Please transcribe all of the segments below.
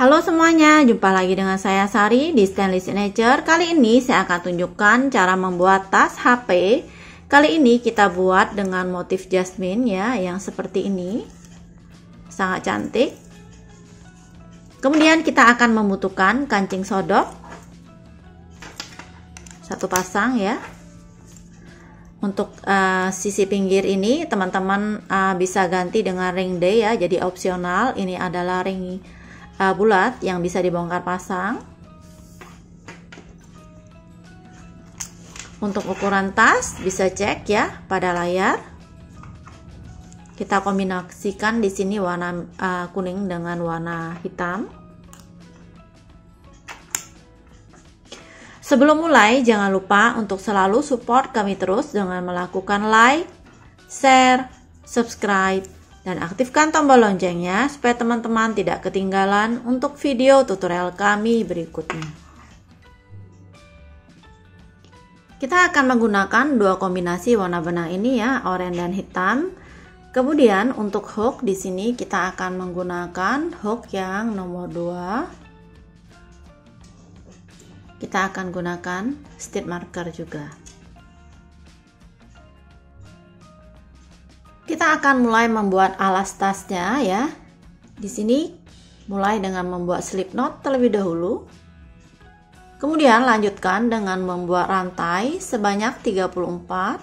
Halo semuanya, jumpa lagi dengan saya Sari di Stanley Signature. Kali ini saya akan tunjukkan cara membuat tas HP. Kali ini kita buat dengan motif jasmine ya, yang seperti ini. Sangat cantik. Kemudian kita akan membutuhkan kancing sodok. Satu pasang ya. Untuk uh, sisi pinggir ini teman-teman uh, bisa ganti dengan ring day ya, jadi opsional. Ini adalah ring uh, bulat yang bisa dibongkar pasang. Untuk ukuran tas bisa cek ya pada layar. Kita kombinasikan di sini warna uh, kuning dengan warna hitam. Sebelum mulai, jangan lupa untuk selalu support kami terus dengan melakukan like, share, subscribe, dan aktifkan tombol loncengnya supaya teman-teman tidak ketinggalan untuk video tutorial kami berikutnya. Kita akan menggunakan dua kombinasi warna benang ini ya, oranye dan hitam. Kemudian untuk hook di sini kita akan menggunakan hook yang nomor 2. Kita akan gunakan stitch marker juga. Kita akan mulai membuat alas tasnya ya. Di sini mulai dengan membuat slip knot terlebih dahulu. Kemudian lanjutkan dengan membuat rantai sebanyak 34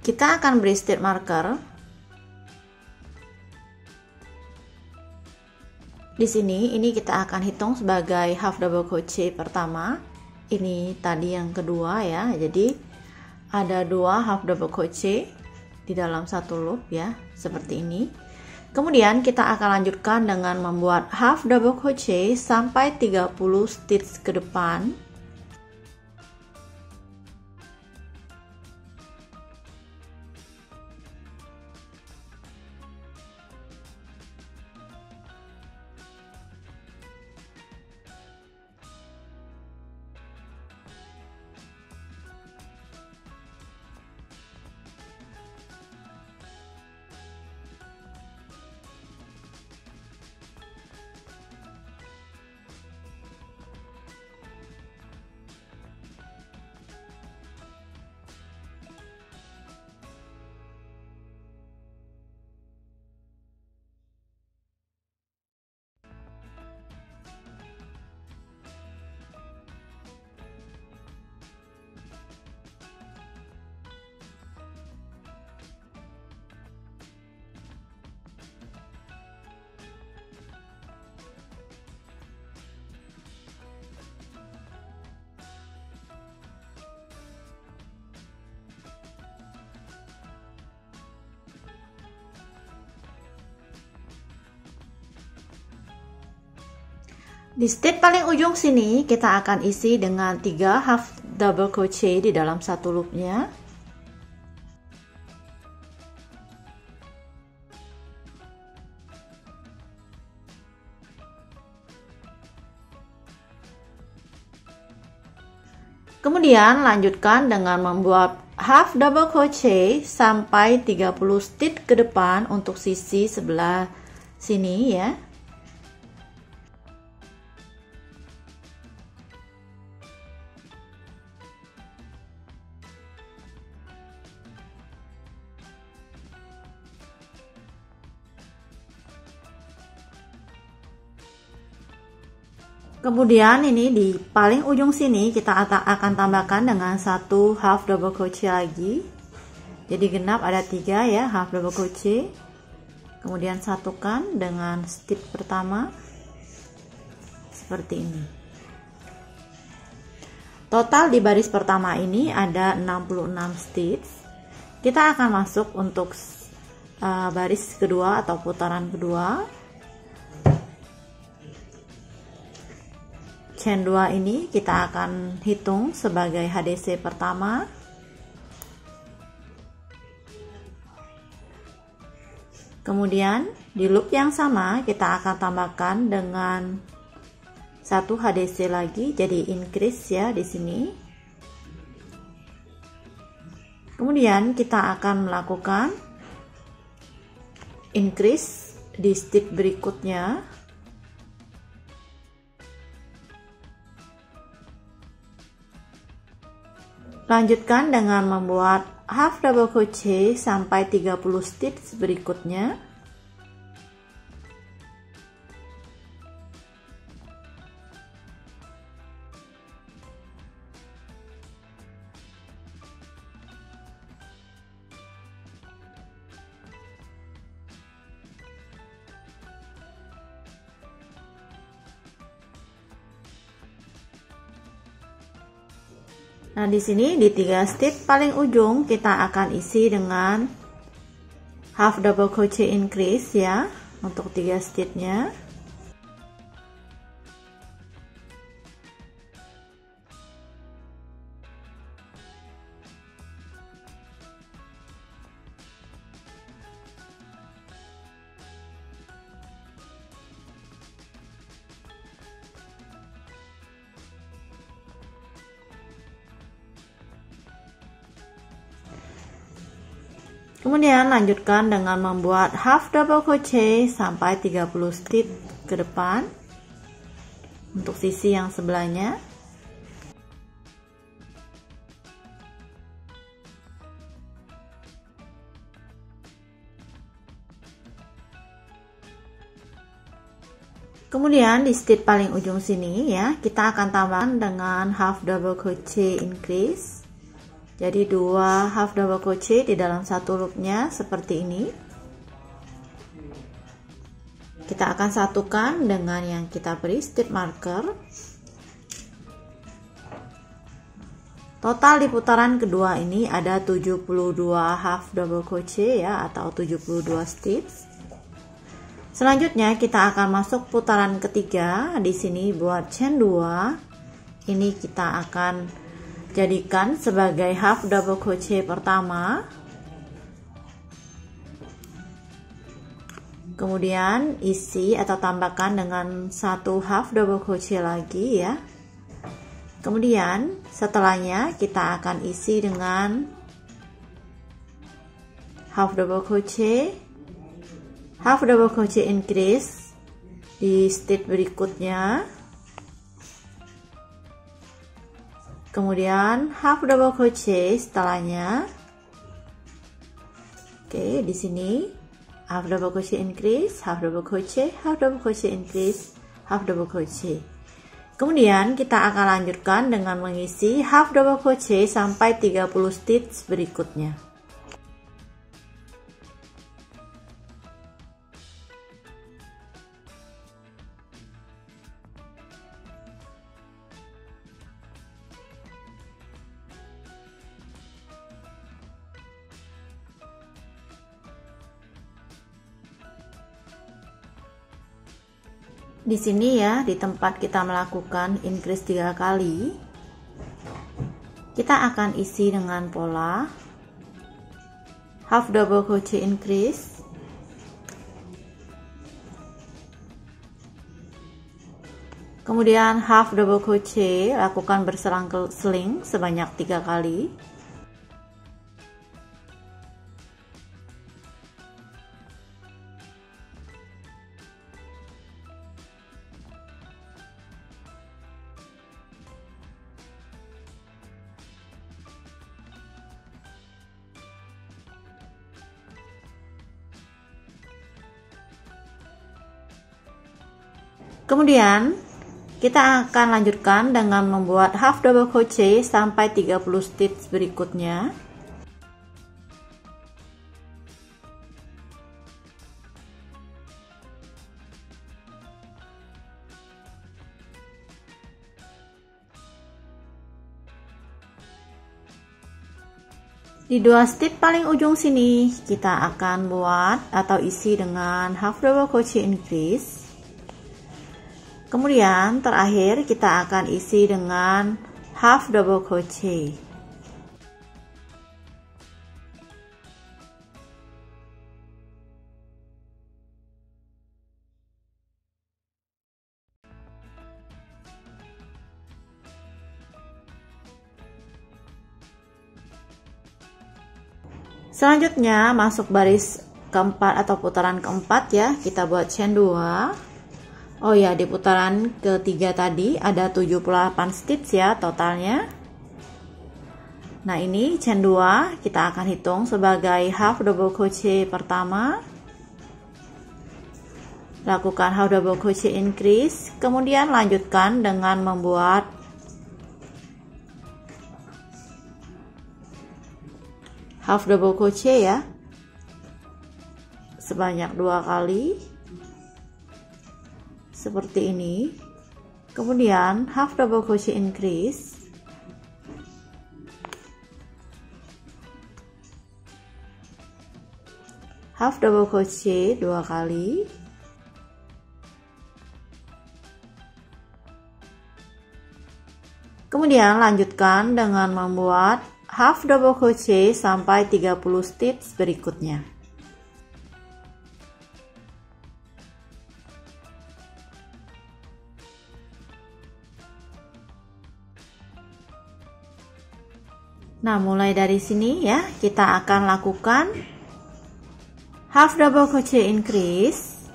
kita akan beri stitch marker. Di sini ini kita akan hitung sebagai half double crochet pertama. Ini tadi yang kedua ya. Jadi ada dua half double crochet di dalam satu loop ya seperti ini. Kemudian kita akan lanjutkan dengan membuat half double crochet sampai 30 stitch ke depan Di stitch paling ujung sini kita akan isi dengan 3 half double crochet di dalam satu loopnya. Kemudian lanjutkan dengan membuat half double crochet sampai 30 stitch ke depan untuk sisi sebelah sini ya. Kemudian ini di paling ujung sini kita akan tambahkan dengan satu half double crochet lagi. Jadi genap ada tiga ya half double crochet. kemudian satukan dengan stitch pertama seperti ini total di baris pertama ini ada 66 stitch kita akan masuk untuk uh, baris kedua atau putaran kedua chain 2 ini kita akan hitung sebagai HDC pertama. Kemudian di loop yang sama kita akan tambahkan dengan satu HDC lagi jadi increase ya di sini. Kemudian kita akan melakukan increase di stitch berikutnya lanjutkan dengan membuat half double crochet sampai 30 stitch berikutnya Di sini di tiga stitch paling ujung kita akan isi dengan half double crochet increase ya untuk tiga stitchnya. Lanjutkan dengan membuat half double crochet sampai 30 stitch ke depan untuk sisi yang sebelahnya. Kemudian di stitch paling ujung sini ya, kita akan tambahkan dengan half double crochet increase jadi dua half double crochet di dalam satu loopnya seperti ini. Kita akan satukan dengan yang kita beri stitch marker. Total di putaran kedua ini ada 72 half double crochet ya atau 72 stitch selanjutnya kita akan masuk putaran ketiga di sini buat chain 2 ini kita akan jadikan sebagai half double crochet pertama. Kemudian isi atau tambahkan dengan satu half double crochet lagi ya. Kemudian setelahnya kita akan isi dengan half double crochet. Half double crochet increase di stitch berikutnya kemudian half double crochet setelahnya. Oke di sini. Half double crochet increase half double crochet half double crochet increase half double crochet. Kemudian kita akan lanjutkan dengan mengisi half double crochet sampai 30 stitch berikutnya di sini ya di tempat kita melakukan increase tiga kali kita akan isi dengan pola half double crochet increase kemudian half double crochet lakukan berselang-seling sebanyak tiga kali Kemudian kita akan lanjutkan dengan membuat half double crochet sampai 30 stitch berikutnya. Di dua stitch paling ujung sini kita akan buat atau isi dengan half double crochet increase. Kemudian terakhir kita akan isi dengan half double crochet. Selanjutnya masuk baris keempat atau putaran keempat ya. Kita buat chain 2. Oh ya, di putaran ketiga tadi ada 78 stitch ya totalnya. Nah, ini chain 2 kita akan hitung sebagai half double crochet pertama. Lakukan half double crochet increase, kemudian lanjutkan dengan membuat half double crochet ya sebanyak dua kali seperti ini. Kemudian half double crochet increase half double crochet dua kali. Kemudian lanjutkan dengan membuat half double crochet sampai 30 stitch berikutnya. Nah, mulai dari sini ya, kita akan lakukan half double crochet increase.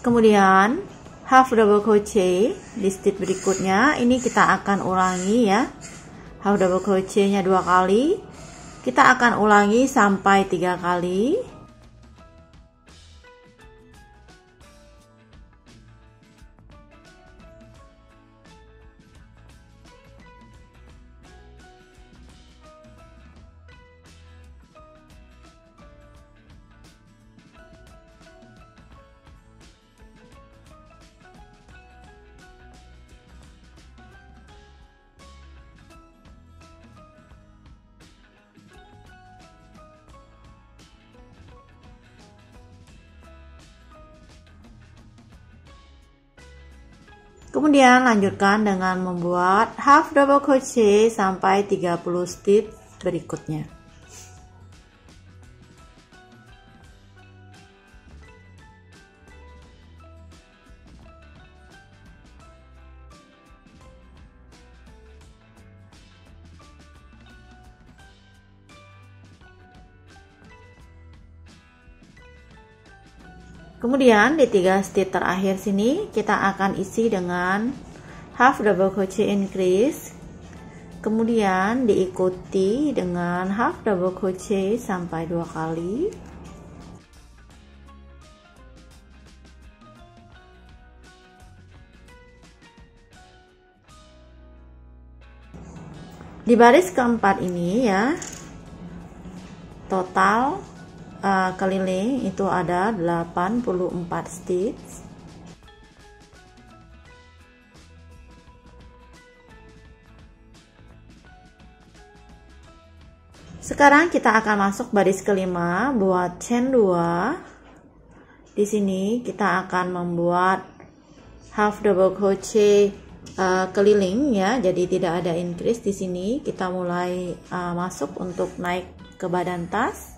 Kemudian half double crochet di stitch berikutnya. Ini kita akan ulangi ya half double crochetnya dua kali. Kita akan ulangi sampai tiga kali Kemudian lanjutkan dengan membuat half double crochet sampai 30 stitch berikutnya. Kemudian di tiga stitch terakhir sini kita akan isi dengan half double crochet increase. Kemudian diikuti dengan half double crochet sampai dua kali. Di baris keempat ini ya, total uh, keliling itu ada 84 stitch Sekarang kita akan masuk baris kelima buat chain 2. Di sini kita akan membuat half double crochet uh, keliling ya. Jadi tidak ada increase di sini. Kita mulai uh, masuk untuk naik ke badan tas.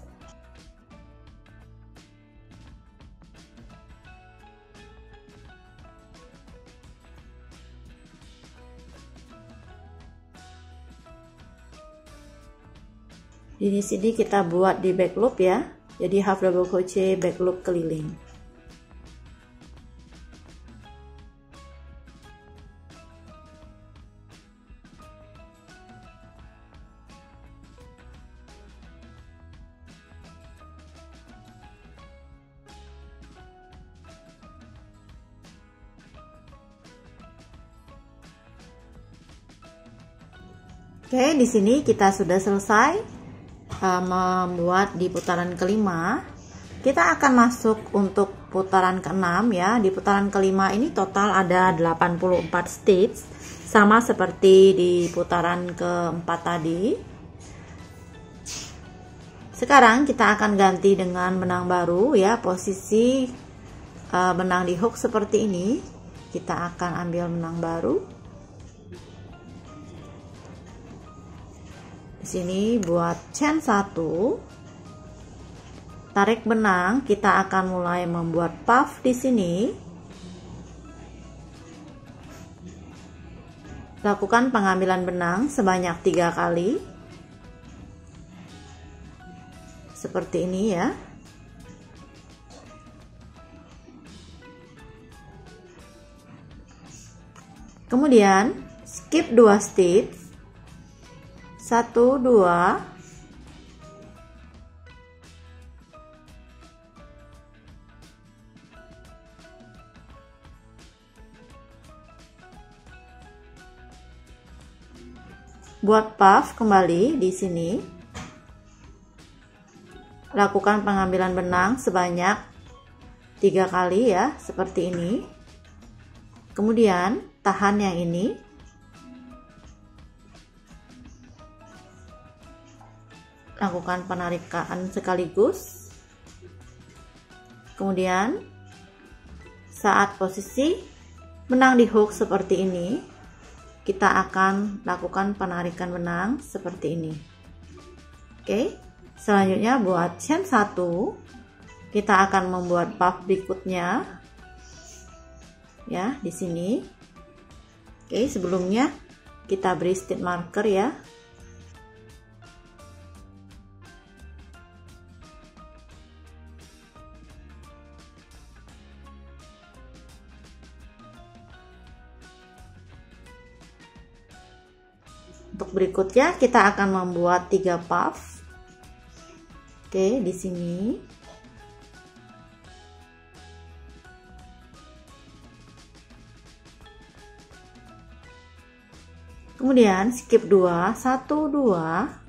Di sini kita buat di back loop ya. Jadi half double crochet back loop keliling. Oke, di sini kita sudah selesai uh, membuat di putaran kelima. Kita akan masuk untuk putaran keenam ya. Di putaran kelima ini total ada 84 stitch sama seperti di putaran keempat tadi. Sekarang kita akan ganti dengan benang baru ya. Posisi uh, benang di hook seperti ini. Kita akan ambil benang baru sini buat chain 1 tarik benang kita akan mulai membuat puff di sini Lakukan pengambilan benang sebanyak tiga kali. Seperti ini ya. Kemudian skip dua stitch. Satu, dua, buat puff kembali di sini. Lakukan pengambilan benang sebanyak tiga kali ya seperti ini. Kemudian tahan yang ini lakukan penarikan sekaligus. Kemudian saat posisi benang di hook seperti ini kita akan lakukan penarikan benang seperti ini. Oke selanjutnya buat chain 1 kita akan membuat puff berikutnya. Ya di sini. Oke sebelumnya kita beri stitch marker ya berikutnya kita akan membuat tiga puff. Oke, di sini. Kemudian skip 2, 1 2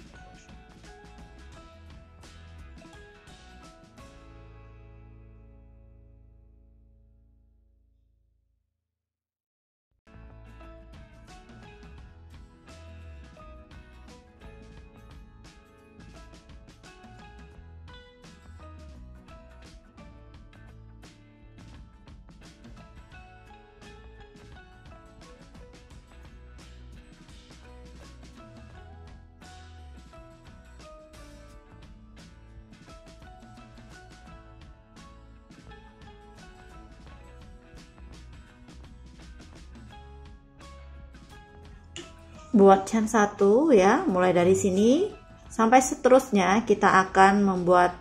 buat chain satu ya mulai dari sini. Sampai seterusnya kita akan membuat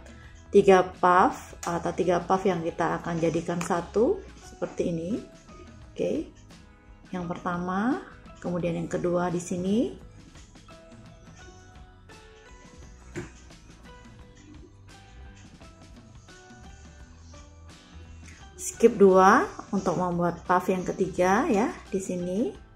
tiga puff atau tiga puff yang kita akan jadikan satu seperti ini. Oke. Yang pertama kemudian yang kedua di sini. Skip dua untuk membuat puff yang ketiga ya di sini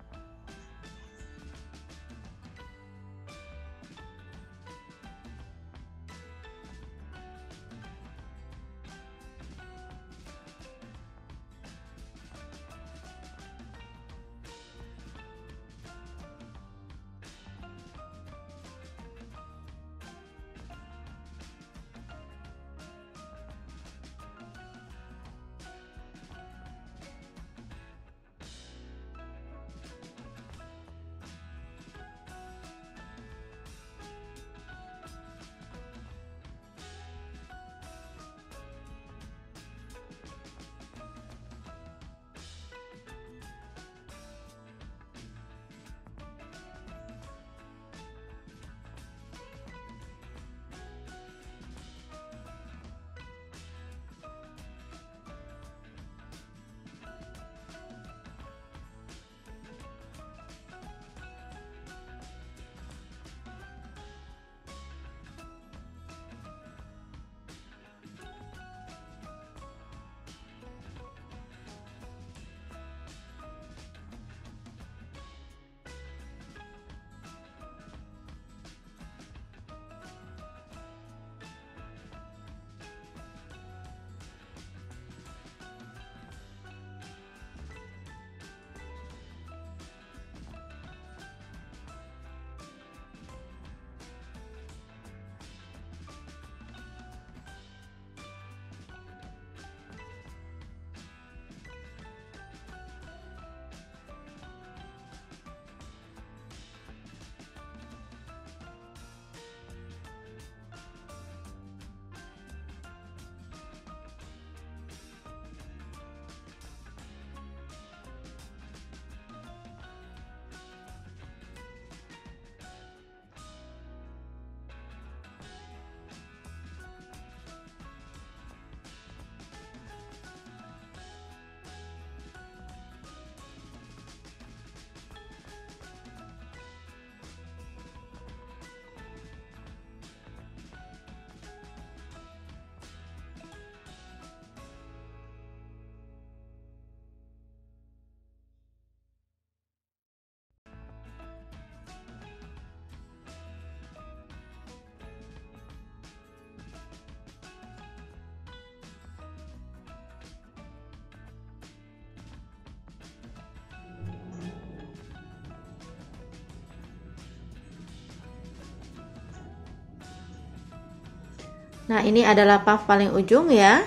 Nah, ini adalah puff paling ujung ya.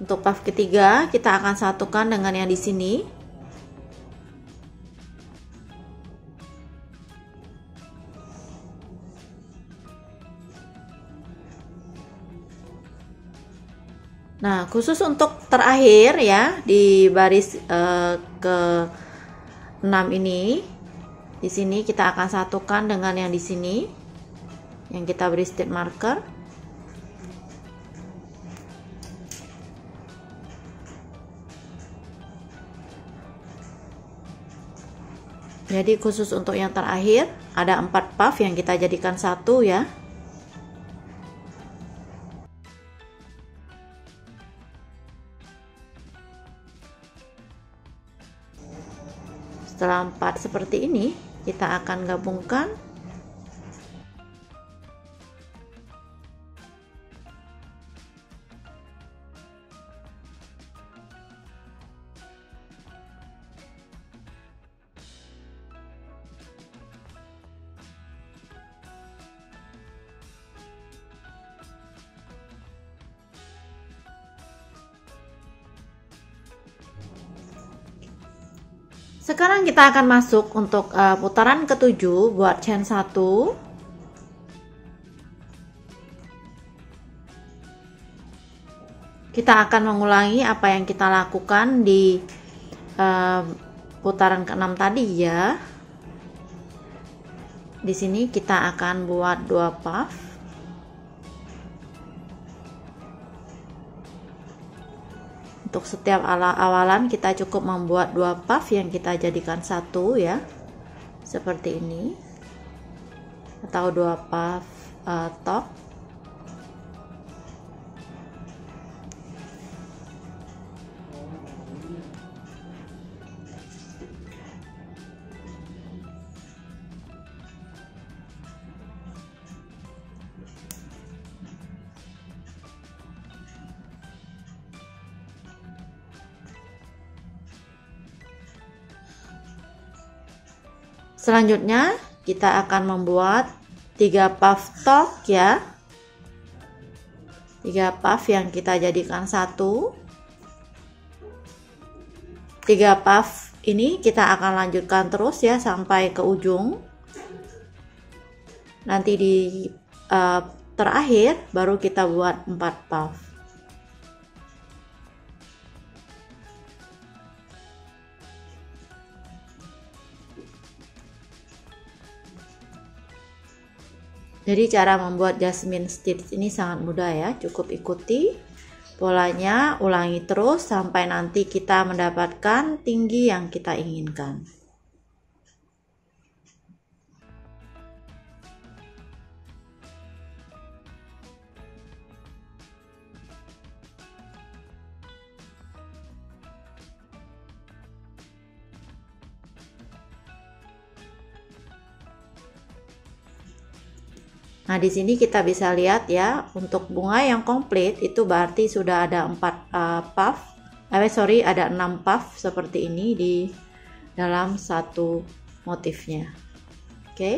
Untuk puff ketiga, kita akan satukan dengan yang di sini. Nah, khusus untuk terakhir ya di baris uh, ke 6 ini di sini kita akan satukan dengan yang di sini yang kita beri stitch marker. Jadi khusus untuk yang terakhir ada empat puff yang kita jadikan satu ya. Setelah empat seperti ini, kita akan gabungkan Sekarang kita akan masuk untuk uh, putaran ketujuh buat chain 1. Kita akan mengulangi apa yang kita lakukan di uh, putaran ke-6 tadi ya. Di sini kita akan buat dua puff. Untuk setiap ala awalan kita cukup membuat dua puff yang kita jadikan satu ya. Seperti ini. Atau dua puff uh, top Selanjutnya kita akan membuat tiga puff top ya. Tiga puff yang kita jadikan satu. Tiga puff ini kita akan lanjutkan terus ya sampai ke ujung. Nanti di uh, terakhir baru kita buat empat puff. Jadi cara membuat jasmine stitch ini sangat mudah ya, cukup ikuti polanya, ulangi terus sampai nanti kita mendapatkan tinggi yang kita inginkan. Nah, di sini kita bisa lihat ya, untuk bunga yang komplit itu berarti sudah ada 4 uh, puff. Eh, sorry, ada 6 puff seperti ini di dalam satu motifnya. Oke. Okay.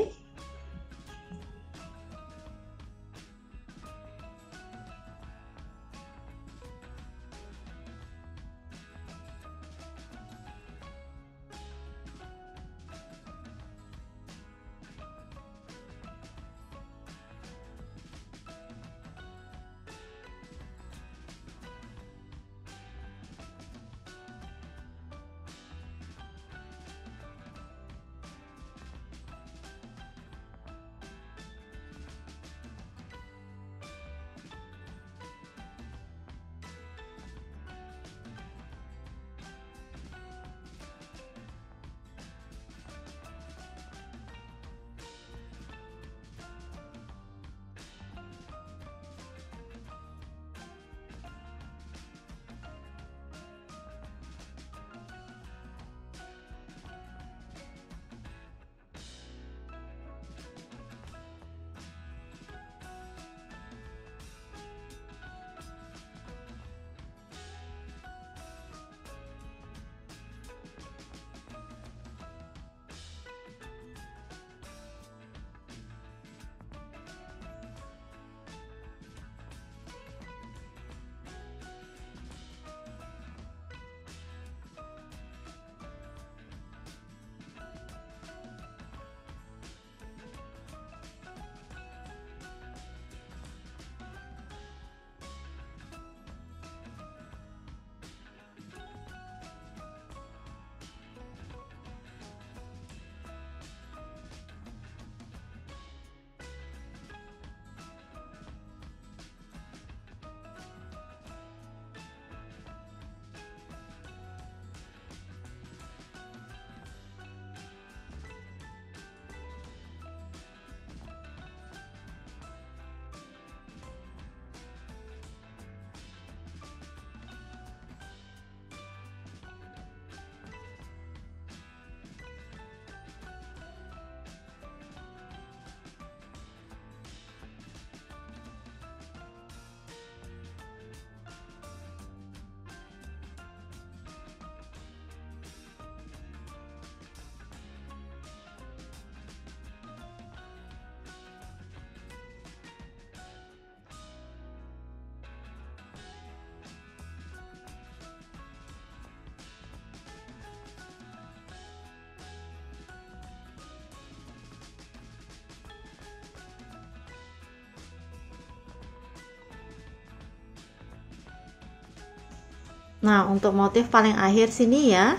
Nah, untuk motif paling akhir sini ya.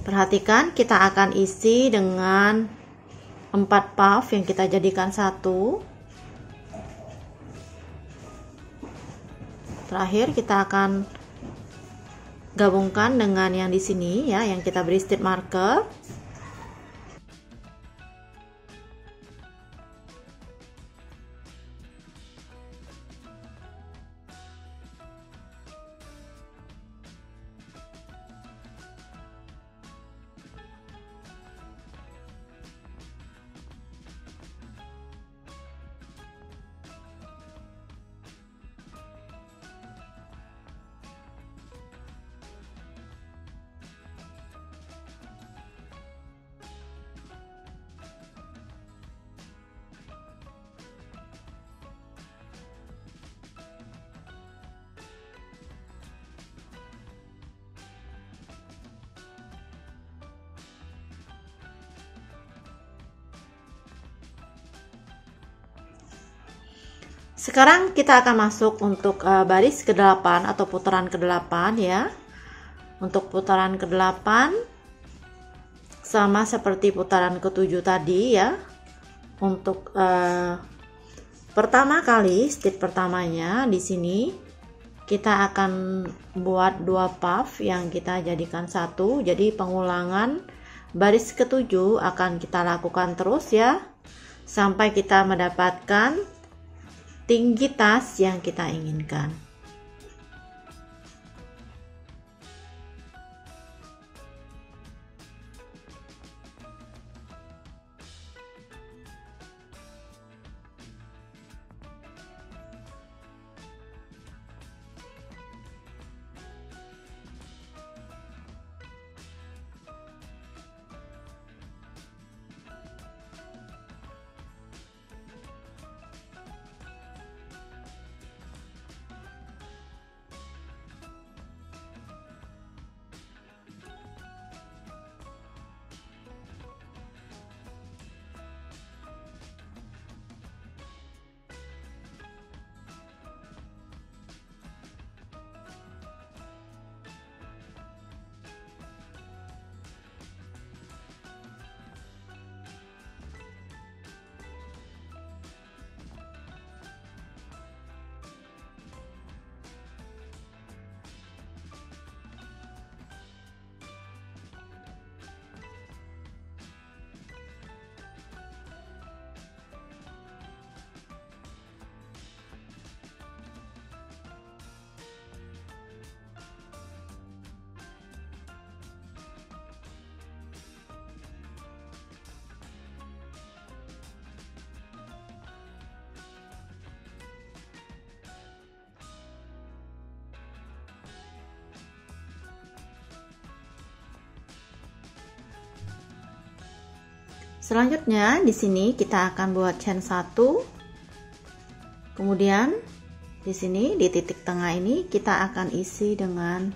Perhatikan kita akan isi dengan empat puff yang kita jadikan satu. Terakhir kita akan gabungkan dengan yang di sini ya, yang kita beri stitch marker. Sekarang kita akan masuk untuk uh, baris ke-8 atau putaran ke-8 ya. Untuk putaran ke-8 sama seperti putaran ke-7 tadi ya. Untuk uh, pertama kali stitch pertamanya di sini kita akan buat dua puff yang kita jadikan satu. Jadi pengulangan baris ke-7 akan kita lakukan terus ya sampai kita mendapatkan tinggi tas yang kita inginkan. Selanjutnya di sini kita akan buat chain 1. Kemudian di sini di titik tengah ini kita akan isi dengan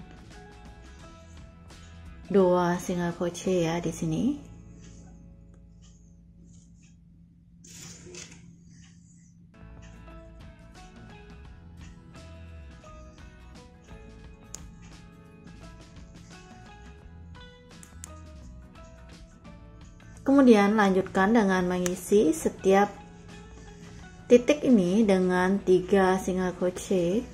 dua single crochet ya di sini. Kemudian lanjutkan dengan mengisi setiap titik ini dengan 3 single crochet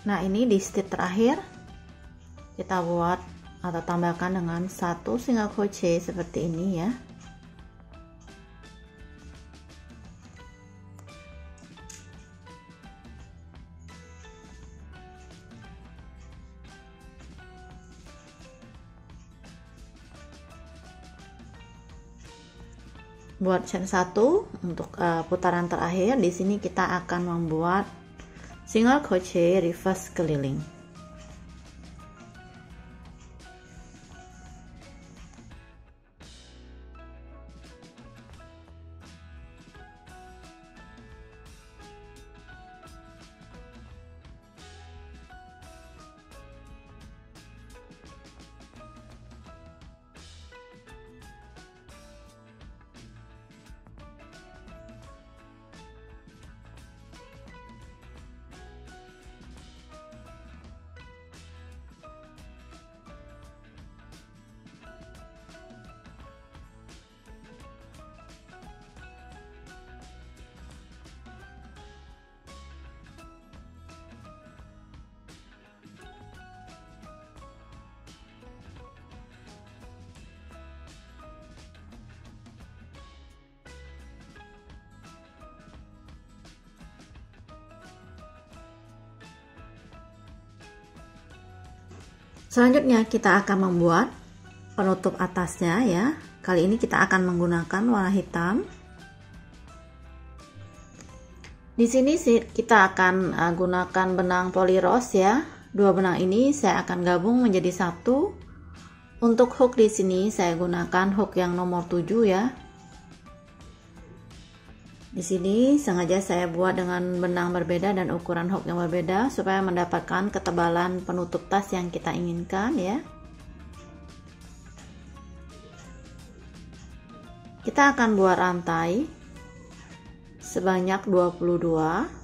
nah ini di stitch terakhir kita buat atau tambahkan dengan satu single crochet seperti ini ya. Buat chain 1 untuk uh, putaran terakhir di sini kita akan membuat single crochet reverse keliling Selanjutnya kita akan membuat penutup atasnya ya. Kali ini kita akan menggunakan warna hitam. Di sini kita akan uh, gunakan benang polyros ya. Dua benang ini saya akan gabung menjadi satu. Untuk hook di sini saya gunakan hook yang nomor 7 ya. Di sini sengaja saya buat dengan benang berbeda dan ukuran hook yang berbeda supaya mendapatkan ketebalan penutup tas yang kita inginkan ya. Kita akan buat rantai sebanyak 22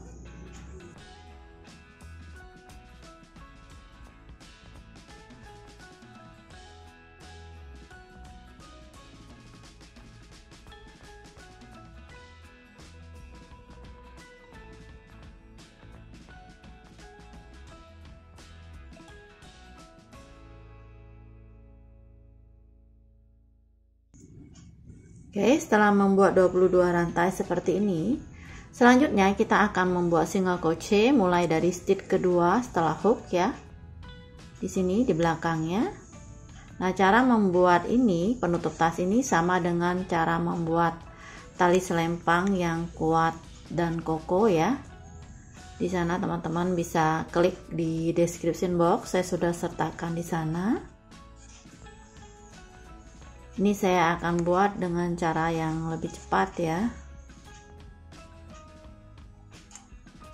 Oke, setelah membuat 22 rantai seperti ini, selanjutnya kita akan membuat single crochet mulai dari stitch kedua setelah hook ya. Di sini di belakangnya. Nah, cara membuat ini, penutup tas ini sama dengan cara membuat tali selempang yang kuat dan koko ya. Di sana teman-teman bisa klik di description box, saya sudah sertakan di sana ini saya akan buat dengan cara yang lebih cepat ya.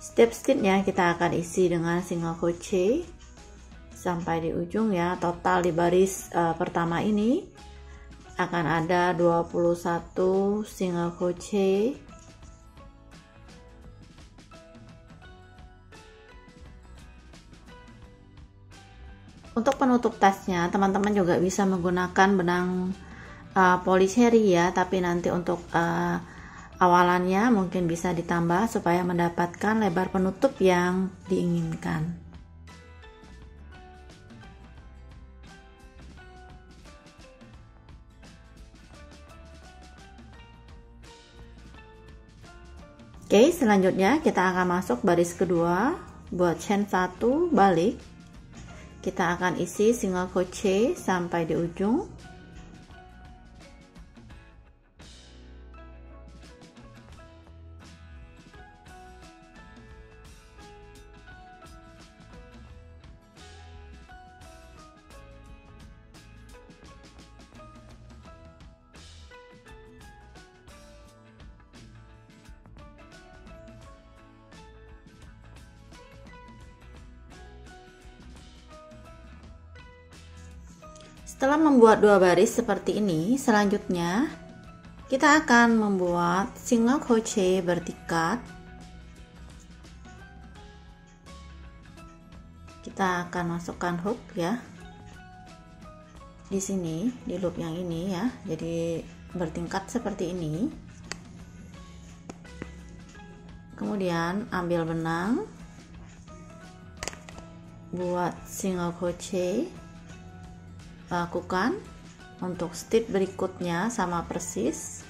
Step-stepnya kita akan isi dengan single crochet sampai di ujung ya. Total di baris uh, pertama ini akan ada 21 single crochet. Untuk penutup tasnya teman-teman juga bisa menggunakan benang uh, poliseri ya tapi nanti untuk uh, awalannya mungkin bisa ditambah supaya mendapatkan lebar penutup yang diinginkan Oke, selanjutnya kita akan masuk baris kedua buat chain 1 balik. Kita akan isi single crochet sampai di ujung. Membuat dua baris seperti ini, selanjutnya kita akan membuat single crochet bertikat. Kita akan masukkan hook ya. Di sini, di loop yang ini ya. Jadi bertingkat seperti ini. Kemudian ambil benang buat single crochet lakukan untuk stitch berikutnya sama persis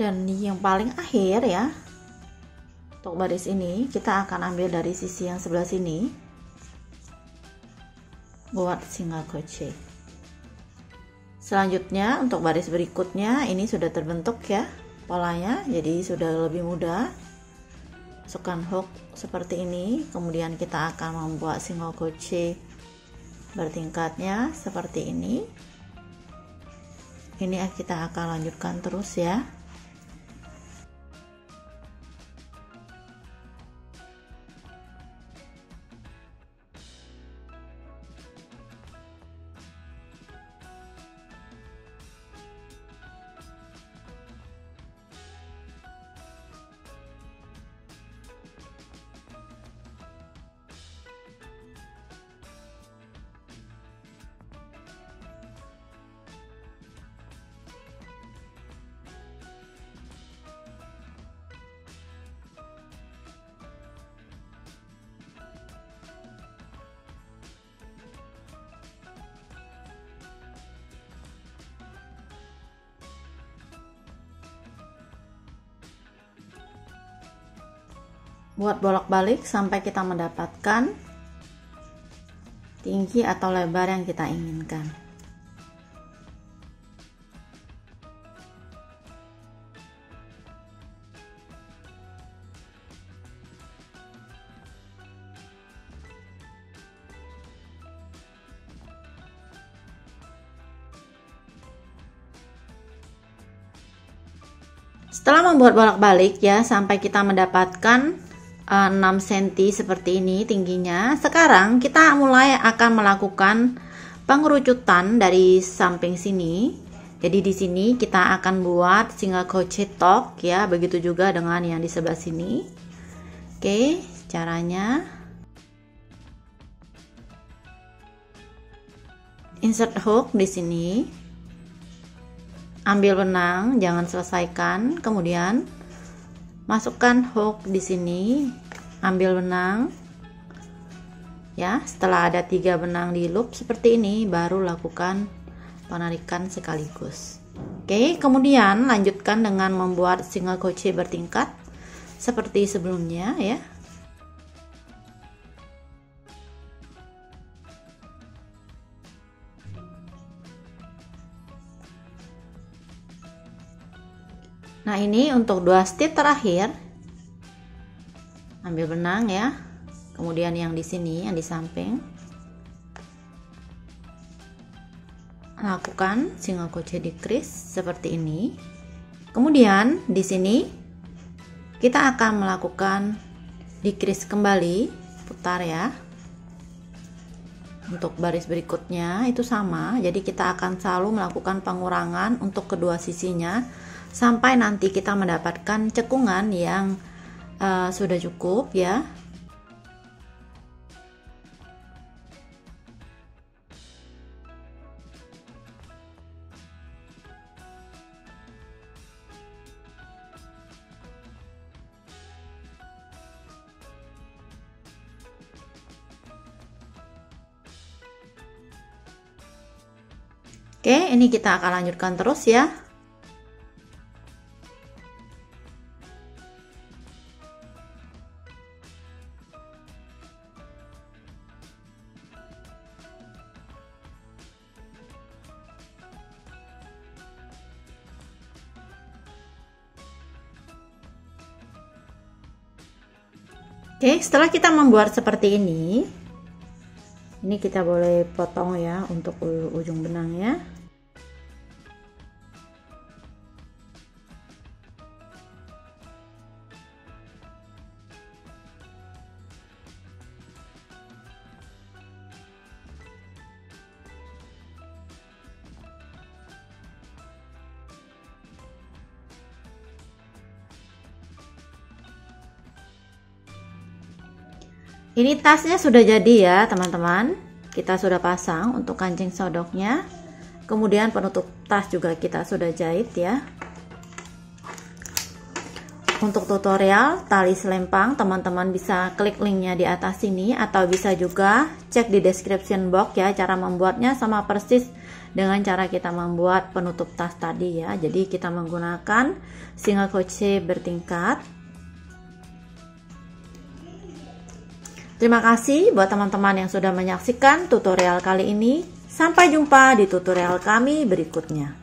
dan yang paling akhir ya untuk baris ini kita akan ambil dari sisi yang sebelah sini. Buat single crochet. Selanjutnya untuk baris berikutnya ini sudah terbentuk ya polanya. Jadi sudah lebih mudah. Masukkan hook seperti ini. Kemudian kita akan membuat single crochet bertingkatnya seperti ini. Ini kita akan lanjutkan terus ya buat bolak-balik sampai kita mendapatkan tinggi atau lebar yang kita inginkan. Setelah membuat bolak-balik ya sampai kita mendapatkan 6 cm seperti ini tingginya. Sekarang kita mulai akan melakukan pengerucutan dari samping sini. Jadi di sini kita akan buat single crochet top ya, begitu juga dengan yang di sebelah sini. Oke, caranya insert hook di sini. Ambil benang, jangan selesaikan. Kemudian masukkan hook di sini ambil benang. Ya setelah ada tiga benang di loop seperti ini baru lakukan penarikan sekaligus. Oke kemudian lanjutkan dengan membuat single crochet bertingkat seperti sebelumnya ya. Nah, ini untuk dua stitch terakhir. Ambil benang ya. Kemudian yang di sini, yang di samping. Lakukan single crochet decrease seperti ini. Kemudian di sini kita akan melakukan decrease kembali, putar ya. Untuk baris berikutnya itu sama, jadi kita akan selalu melakukan pengurangan untuk kedua sisinya sampai nanti kita mendapatkan cekungan yang uh, sudah cukup ya Oke, ini kita akan lanjutkan terus ya. Oke, setelah kita membuat seperti ini, ini kita boleh potong ya untuk ujung benangnya. Ini tasnya sudah jadi ya teman-teman. Kita sudah pasang untuk kancing sodoknya. Kemudian penutup tas juga kita sudah jahit ya. Untuk tutorial tali selempang, teman-teman bisa klik linknya di atas sini atau bisa juga cek di description box ya cara membuatnya sama persis dengan cara kita membuat penutup tas tadi ya. Jadi kita menggunakan single crochet bertingkat. Terima kasih buat teman-teman yang sudah menyaksikan tutorial kali ini. Sampai jumpa di tutorial kami berikutnya.